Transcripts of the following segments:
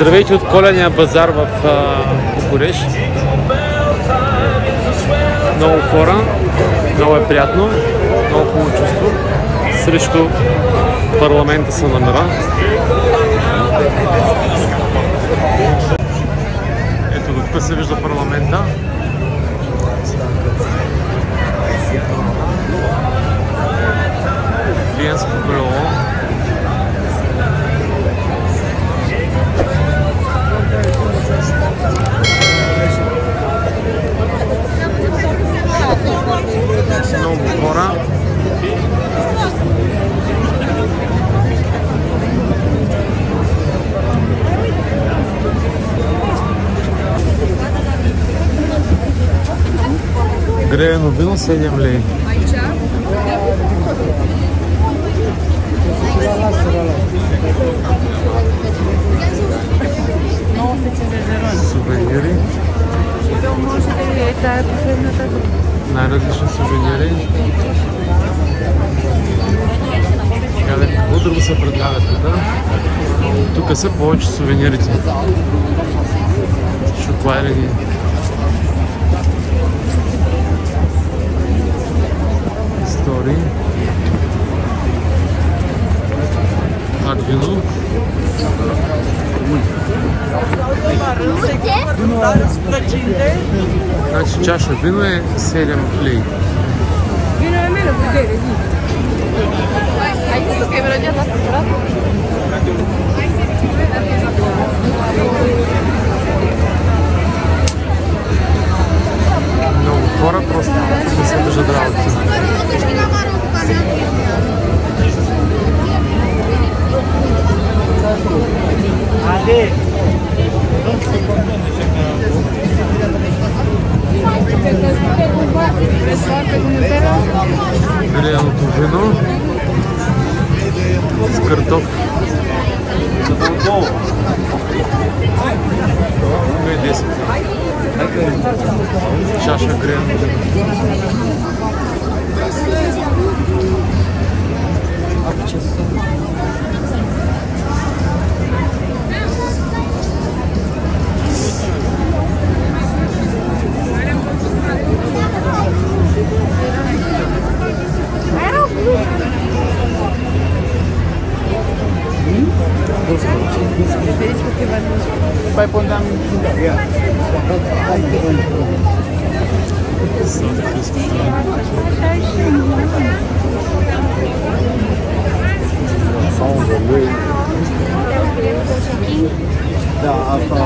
Здравейте от коления базар в Букуреш. Много хора, много е приятно, много хубаво чувство. Срещу парламента се намира. Ето тук се вижда парламента. Клиентско крило. помидора. Гривен убил 7 лей. Сувенири. Най-различни сувениры? Какво друго се предлага тук? Тук са повече сувенирите. Шоколадени. Истории. Адвино. Значи чаша вино е 7 лей. Viene a me lo vedere, Много хора просто не се държат работа. Греяното вино с картоф. Voltou. Vamos ver. Chacha grande. Era Hum? Vai pôr na minha. Só um vermelho. Da, asta...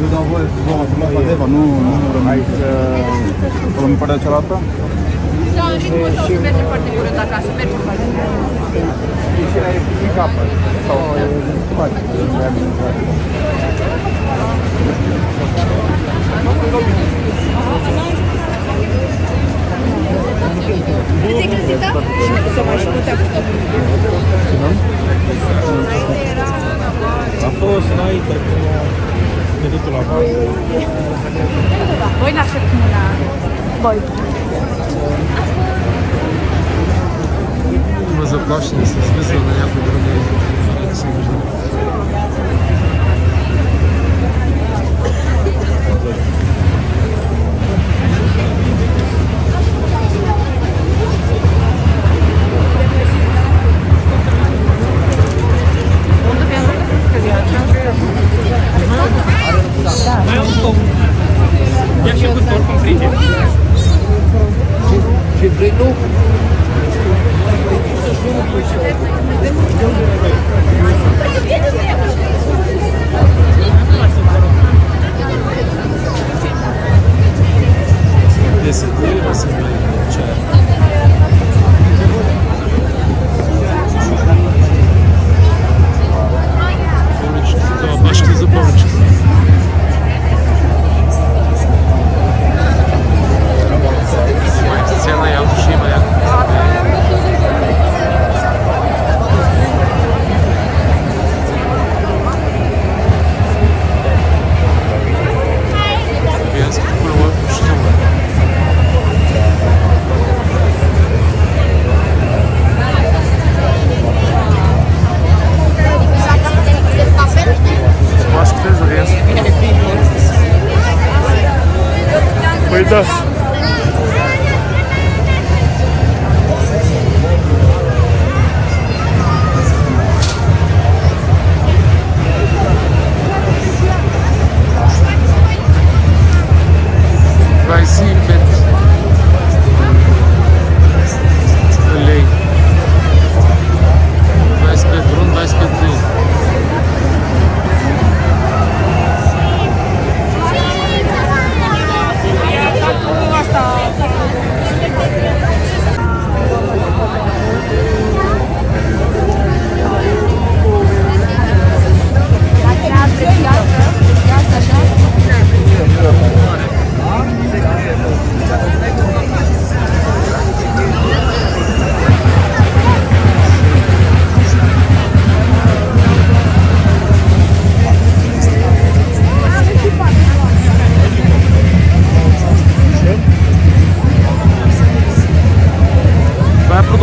Eu dau voie să vă fac adevăr, nu, vai rămâi. Aici, vom părea cealaltă? Da, nici nu poți să merge foarte curând acasă, mergi плащаниesi jis visą norėtų drabužį sugrįžti. Я ще буду в приду. Чи прийду? Поехали! Yes.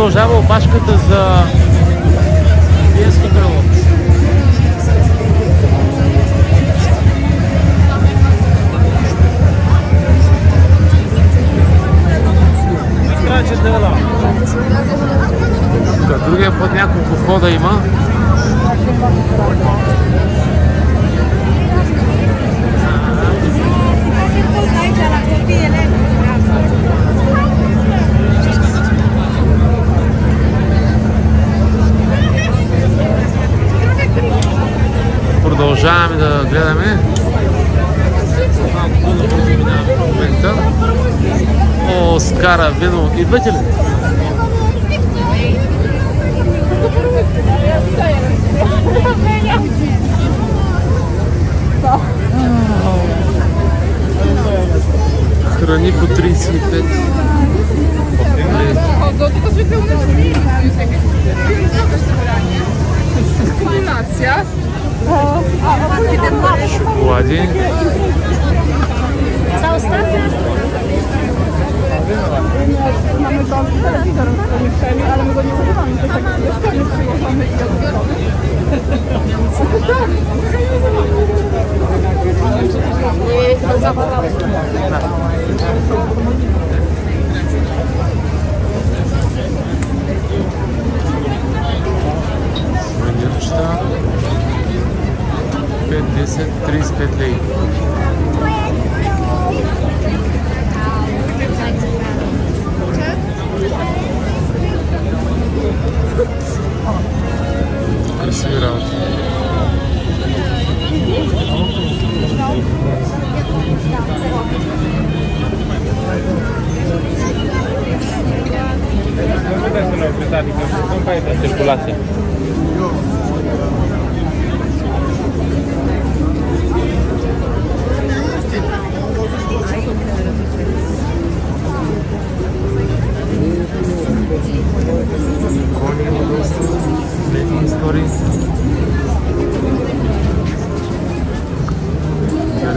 Продължава опашката за Виенски дела. Та, Другия път няколко входа има. Продължаваме да гледаме. Малко по-набързо минаваме в момента. О, скара вино. Идвате ли? Храни по 35. আছে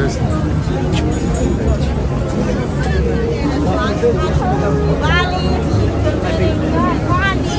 Интересно. Bali.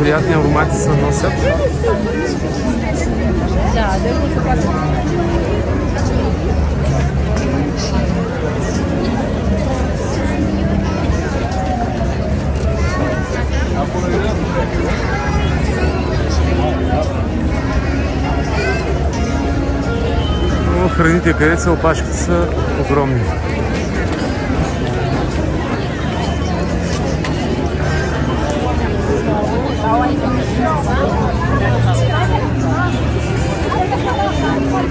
приятни аромати се носят. Но храните, къде са опашките са огромни.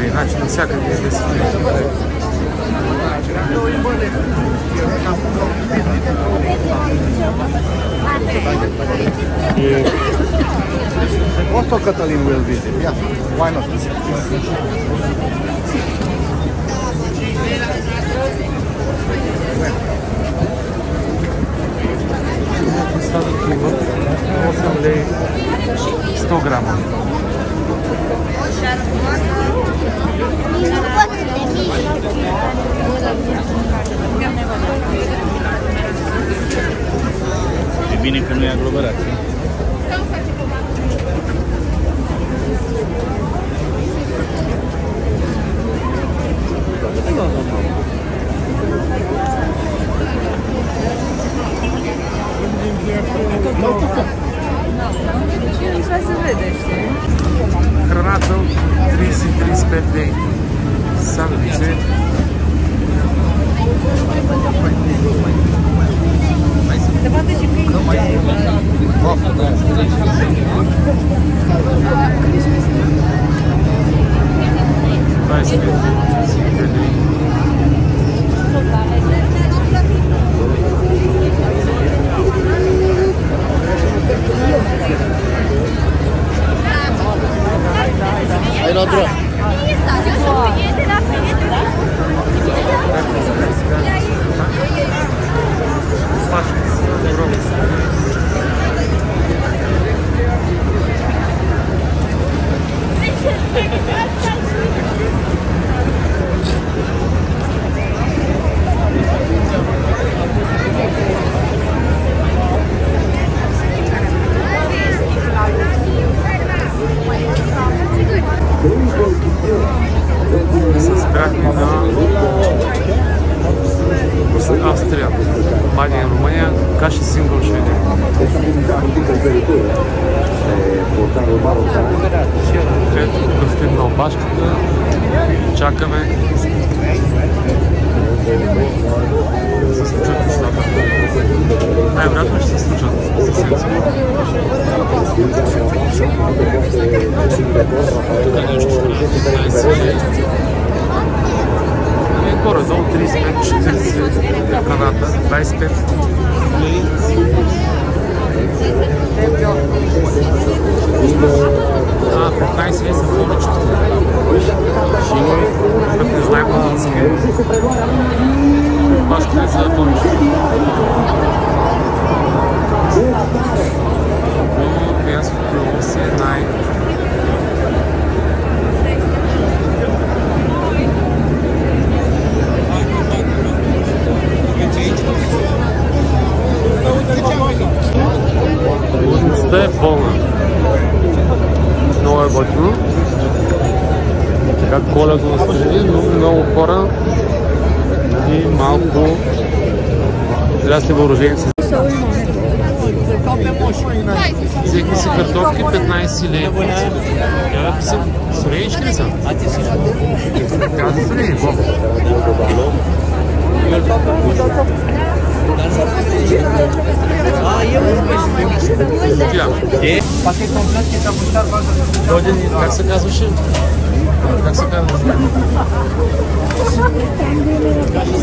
лей, значи навсякъде е 10 лей. Also Catalin will visit, yeah. Why not? Сладък имат 8 lei 100 grama. E bine că nu e aglomerație. Da, da, da. Não, não, não. trebuie să vedeți, știi? Hrana to 33 per day. Sandviče. Da poate și câini. Vai ser, se perder. Тук стоим на опашката, чакаме се случат нещата. Най-вероятно ще се случат съвсем. Тук нещо ще 15 лей. Е, горе-долу 35-40 храната, 25 лей. А, 15 лей са повечето. Пък Здрасти въоръжени с Взехме си картофки 15 лева. Я са суренички ли са? Бог. Тя. Роден, как се казваше? Как се казва?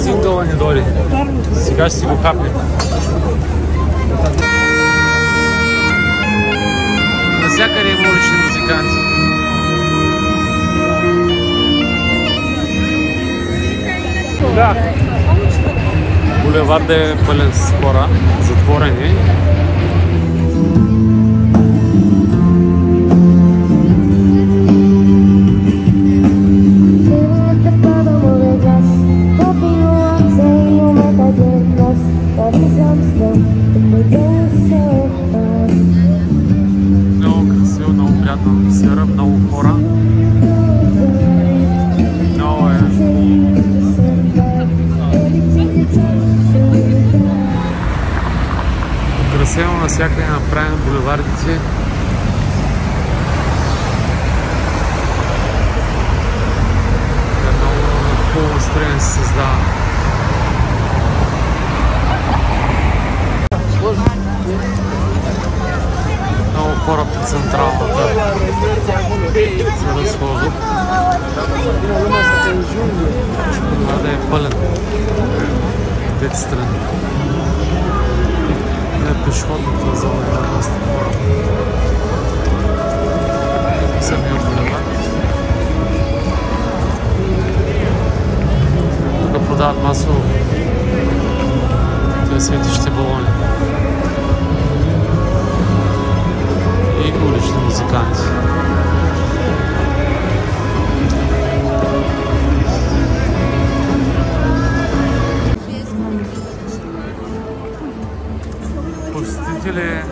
Сингъла не. Сега ще си го хапнем. Навсякъде има улични музиканти. Да. Булевард е пълен с хора, затворени. Централната се разхождат. Това да е пълен. Двете страни. Не пешеходната зона е доста. Самия булевард. Тук продават масово тези светещи балони. И улични музиканти. Посетители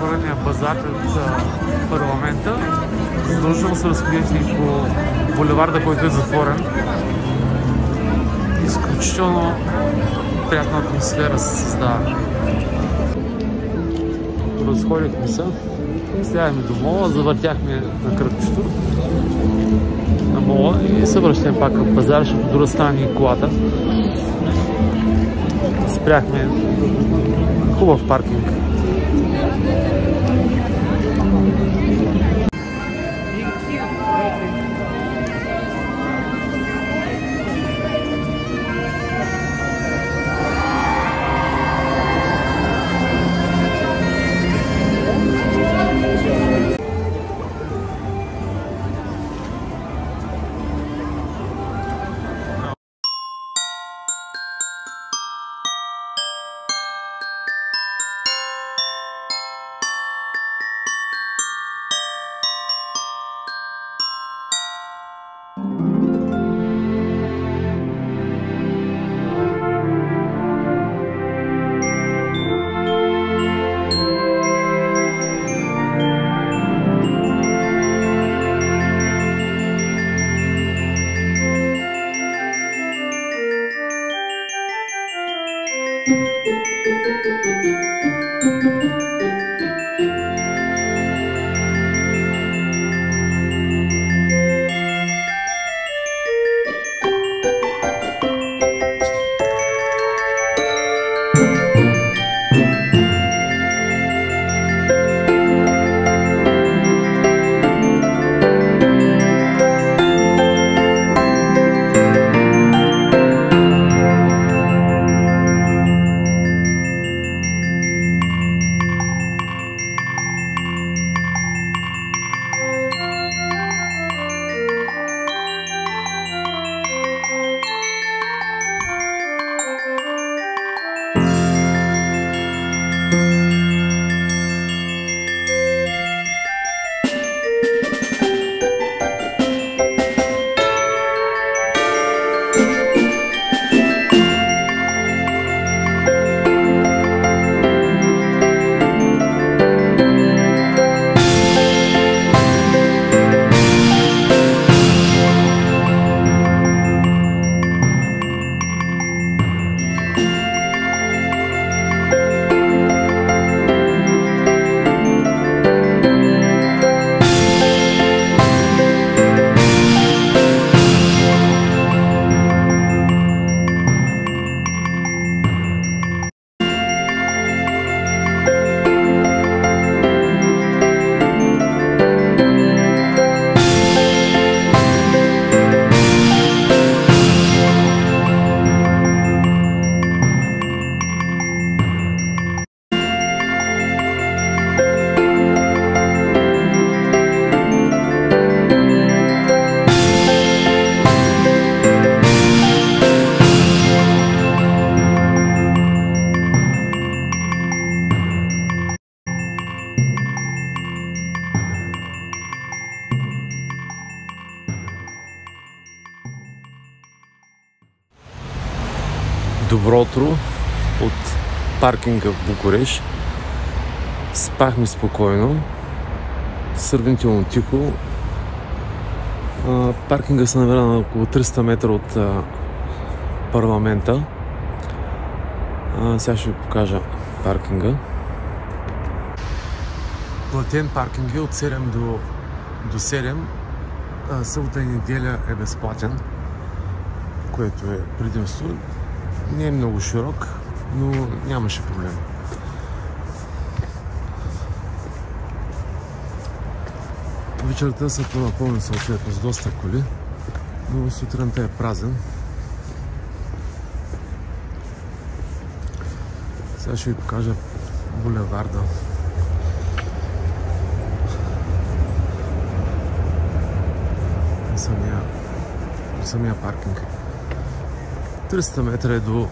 поредния базар от а, парламента задължително се разходят и по булеварда, който е затворен. Изключително приятна атмосфера се създава. Разходихме се, стягаме до мола, завъртяхме на кръгчето на мола и се връщаме пак към пазара, защото друга стане колата. Спряхме хубав паркинг. Добро утро от паркинга в Букуреш. Спахме спокойно, сравнително тихо. Паркинга се намира на около 300 метра от парламента. Сега ще ви покажа паркинга. Платен паркинг е от 7 до, до 7. А, събота и неделя е безплатен, което е предимство. Не е много широк, но нямаше проблем. Вечерта се понапълни съответно с доста коли, но сутринта е празен. Сега ще ви покажа булеварда. Самия, самия паркинг. 300 метра е до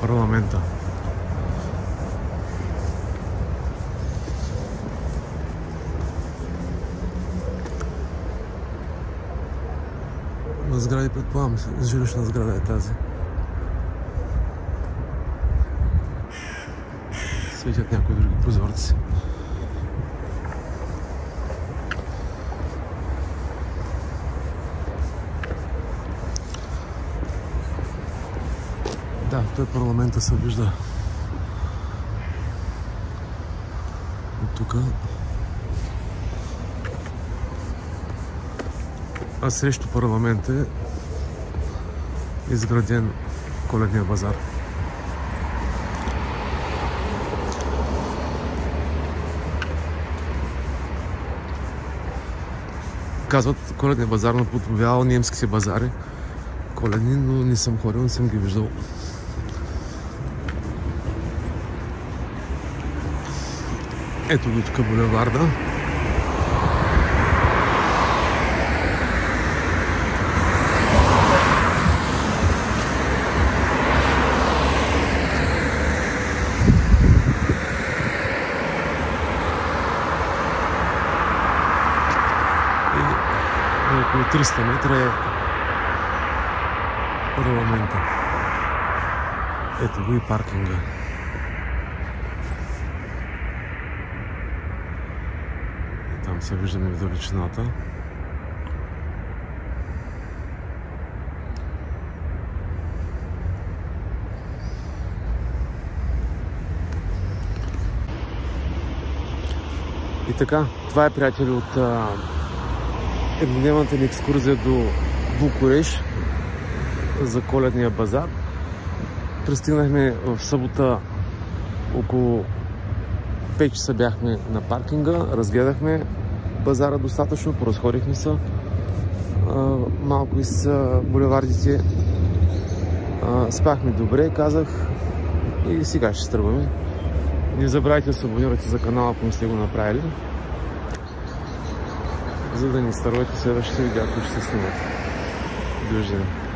парламента. На сгради предполагам, жилищна сграда е тази. Светят някои други прозорци. Той парламента се вижда от тук. А срещу парламента е изграден коледния базар. Казват, коледния базар наподобявал немските базари. Коледни, но не съм ходил, не съм ги виждал. Ето го тук булеварда. Около 300 метра е парламента. Ето го и паркинга. Се виждаме в далечината. И така, това е приятели от еднодневната ни екскурзия до Букуреш за коледния базар. Пристигнахме в събота около 5 часа бяхме на паркинга, разгледахме базара достатъчно, поразходихме се малко из а, булевардите. Спахме добре, казах и сега ще тръгваме. Не забравяйте да се абонирате за канала, ако не сте го направили, за да ни старвате следващите видеа, които ще снимат. Довиждане!